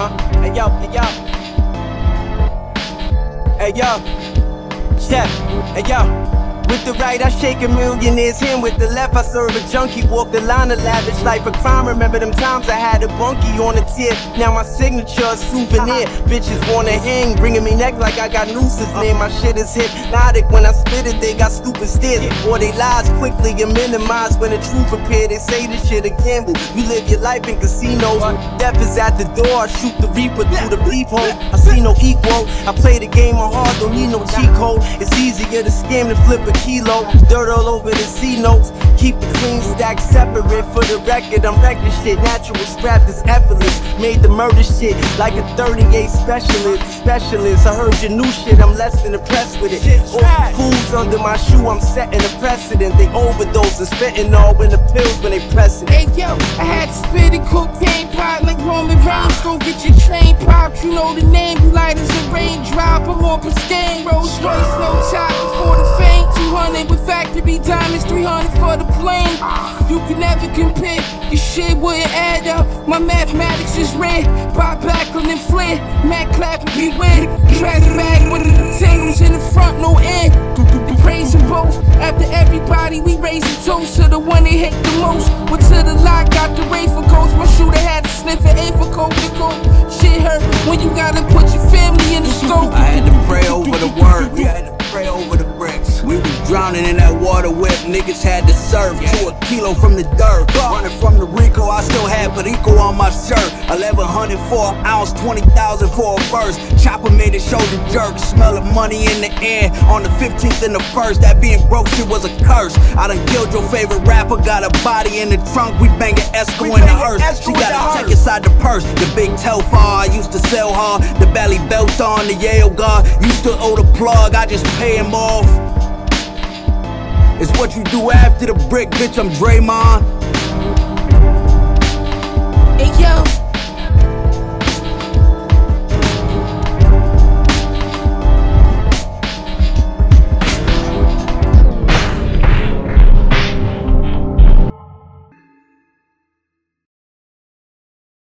huh. Hey yo, hey yo. Hey yo. Check. Hey yo. With the right, I shake a millionaire's hand. With the left, I serve a junkie. Walk the line of lavish life of crime. Remember them times I had a bunkie on the tip. Now my signature a souvenir. Uh-huh. Bitches wanna hang, bringing me neck like I got nooses. Man, my shit is hypnotic. When I spit it, they got stupid stares. Or they lies quickly and minimize when the truth appear. They say this shit a gamble. You live your life in casinos. Death is at the door. I shoot the reaper through the peephole. I see no equal. I play the game on hard, don't need no cheat code. It's easier to scam than flip a kilo. Dirt all over the C notes. Keep the clean stack separate for the record. I'm wrecking shit. Natural scrap is effortless. Made the murder shit like a 38 specialist. Specialist. I heard your new shit. I'm less than impressed with it. All the fools under my shoe. I'm setting a precedent. They overdose and spitting all in the pills when they press it. Hey yo, I had to spit a cocaine pot like Roman Reigns. Go get your train popped. You know the name. You light as a raindrop. I'm on Biscayne. Rolls Royce, no top 200 with factory diamonds, 300 for the plane. You can never compare, your shit wouldn't add up. My mathematics is red. Bob Backlund and Flair, Matt Clap and beware. Track back with the tangles in the front, no end. Praise them both. After everybody, we raise a toast to the one they hate the most. But to the lock, got the rain for coats. My shooter had to sniff niggas had to serve to a kilo from the dirt. Running from the Rico, I still had Perico on my shirt. 1100 for an ounce, 20,000 for a verse. Chopper made a shoulder jerk, smell of money in the air. On the 15th and the first, that being broke shit was a curse. I done killed your favorite rapper, got a body in the trunk, we bangin' Esco in the hearse. She gotta take inside the purse. The big Telfar, I used to sell hard. The belly belt on the Yale guard. Used to owe the plug, I just pay him off. It's what you do after the brick, bitch. I'm Draymond.